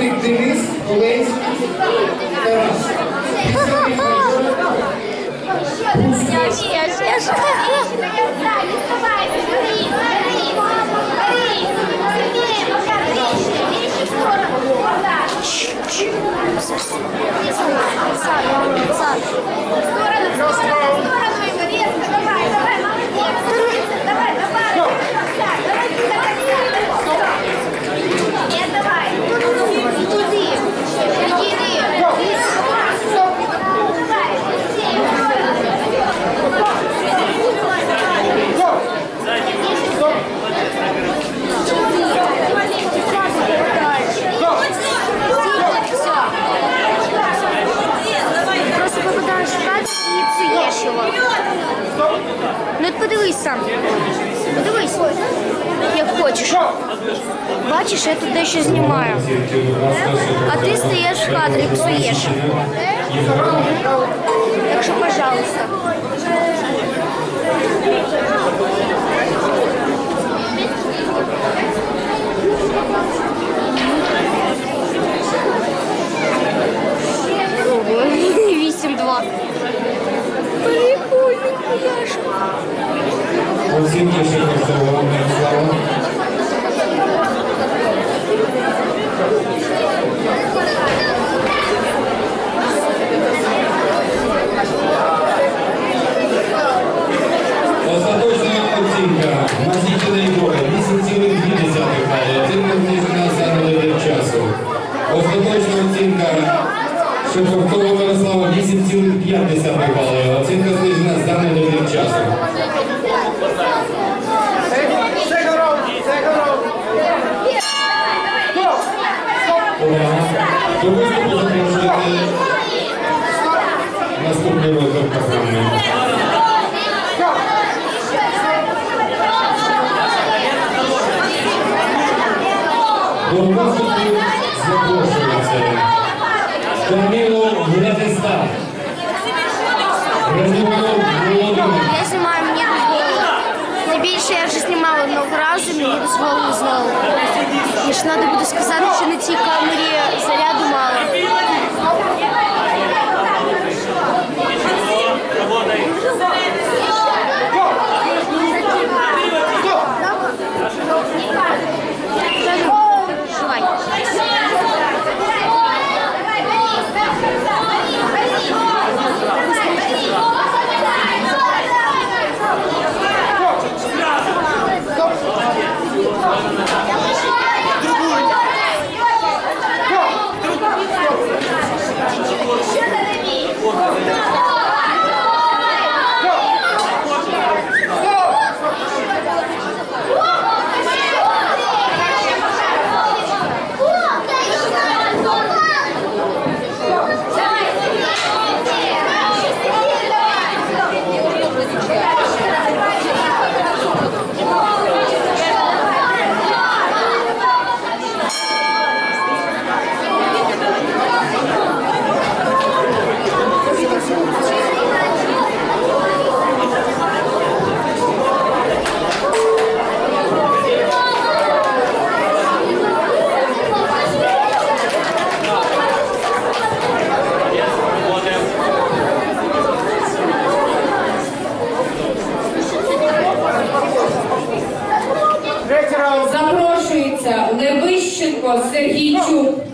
Курик Денис, Олеський Тарас. Просто як хочеш. Бачиш, я тут дещо знімаю. А ти стаєш в кадрі і псуєш. Так що, пожалуйста. Ого, 8-2. Прикольно, Яшка. Оцінки Шепортова Мирослава 8,5 бали. Оцінка знижена за недовір часу. Увага! До виступу запрошуєте наступний розділ програми. До виступу запрошується Данило Владислав. Радіонов Володимир. Я знімаю, мені дозволили. Тим більше я вже знімала одного разу, мені дозволили знову. І ж треба буде сказати, що на цій камері заряду мало. pasa. Você é ritmo.